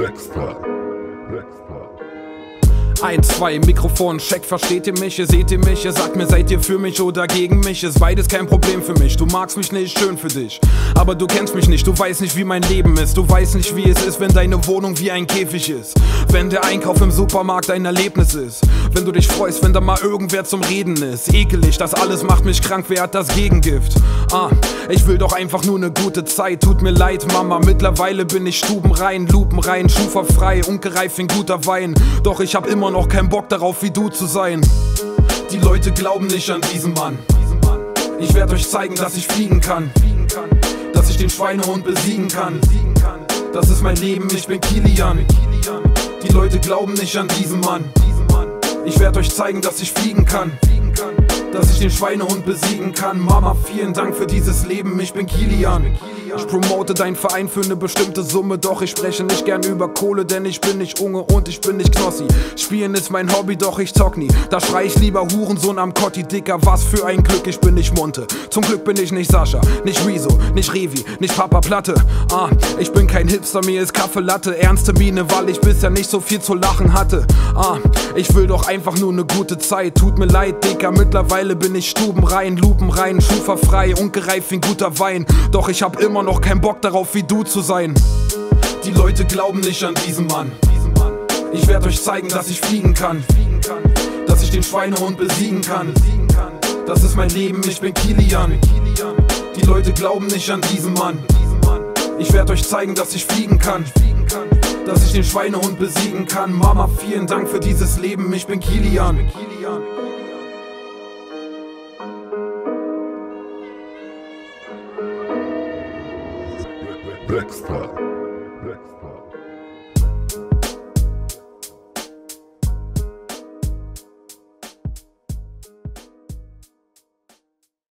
Blackstar. Blackstar. 1, 2, Mikrofon, check, versteht ihr mich? Ihr seht ihr mich? Ihr sagt mir, seid ihr für mich oder gegen mich? Ist beides kein Problem für mich. Du magst mich nicht, schön für dich. Aber du kennst mich nicht, du weißt nicht, wie mein Leben ist. Du weißt nicht, wie es ist, wenn deine Wohnung wie ein Käfig ist. Wenn der Einkauf im Supermarkt ein Erlebnis ist. Wenn du dich freust, wenn da mal irgendwer zum Reden ist. Ekelig, das alles macht mich krank, wer hat das Gegengift? Ah, ich will doch einfach nur ne gute Zeit. Tut mir leid, Mama, mittlerweile bin ich stubenrein, lupenrein, schuferfrei, ungereift ein guter Wein. Doch ich hab immer noch keinen Bock darauf, wie du zu sein. Die Leute glauben nicht an diesen Mann. Ich werde euch zeigen, dass ich fliegen kann. Dass ich den Schweinehund besiegen kann. Das ist mein Leben, ich bin Kilian. Die Leute glauben nicht an diesen Mann. Ich werde euch zeigen, dass ich fliegen kann. Dass ich den Schweinehund besiegen kann. Mama, vielen Dank für dieses Leben, ich bin Kilian. Ich promote deinen Verein für eine bestimmte Summe, doch ich spreche nicht gern über Kohle, denn ich bin nicht Unge und ich bin nicht Knossi. Spielen ist mein Hobby, doch ich zock nie. Da schrei ich lieber Hurensohn am Kotti, Dicker, was für ein Glück, ich bin nicht Monte. Zum Glück bin ich nicht Sascha, nicht Rezo, nicht Revi, nicht Papa Platte. Ah, ich bin kein Hipster, mir ist Kaffee Latte, ernste Miene, weil ich bisher nicht so viel zu lachen hatte. Ah, ich will doch einfach nur eine gute Zeit, tut mir leid, Dicker, mittlerweile bin ich stubenrein, lupenrein, schuferfrei und gereift wie ein guter Wein. Doch ich hab immer noch keinen Bock darauf, wie du zu sein. Die Leute glauben nicht an diesen Mann. Ich werde euch zeigen, dass ich fliegen kann. Dass ich den Schweinehund besiegen kann. Das ist mein Leben, ich bin Kilian. Die Leute glauben nicht an diesen Mann. Ich werde euch zeigen, dass ich fliegen kann. Dass ich den Schweinehund besiegen kann. Mama, vielen Dank für dieses Leben, ich bin Kilian. Blackstar.